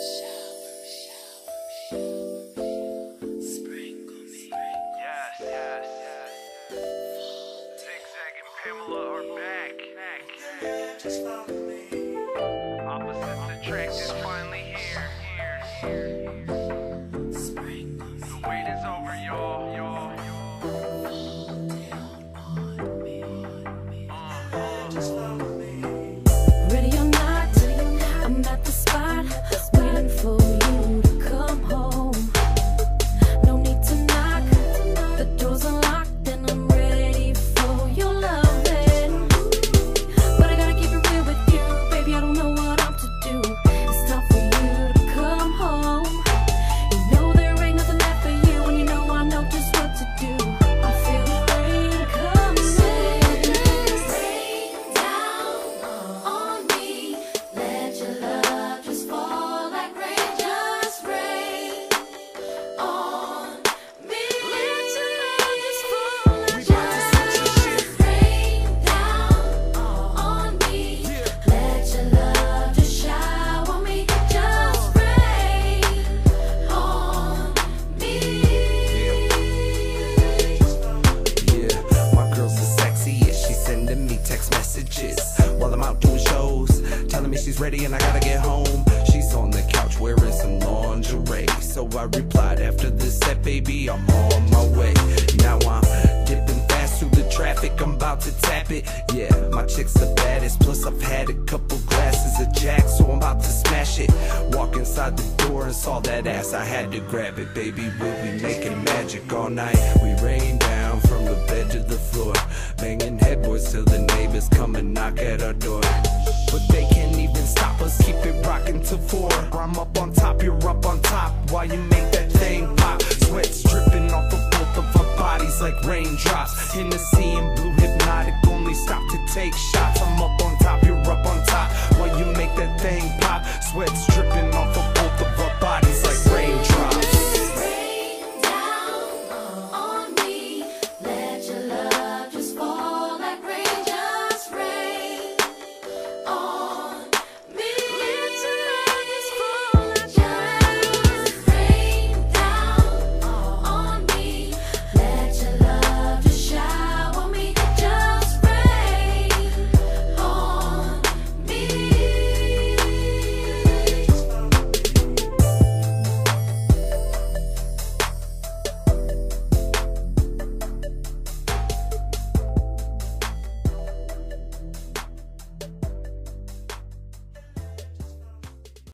Yes, yes, yes. Zigzag and Pamela are back. Opposites attract is finally here. Here, here. Sending me text messages while I'm out doing shows, telling me she's ready and I gotta get home. She's on the couch wearing some lingerie, so I replied after the set, baby, I'm on my way. Now I'm dipping fast through the traffic, I'm about to tap it. Yeah, my chick's the baddest. Plus I've had a couple glasses of Jack, so I'm about to smash it. Walk inside the door and saw that ass, I had to grab it, baby. We'll be making magic all night. We rain down from the bed till come and knock at our door. But they can't even stop us, keep it rocking to four. I'm up on top, you're up on top. While you make that thing pop, sweat's dripping off of both of our bodies like raindrops. Hennessy and blue Hpnotiq, only stop to take shots.